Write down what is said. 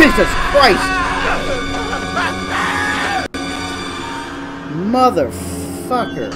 Jesus Christ! Motherfucker.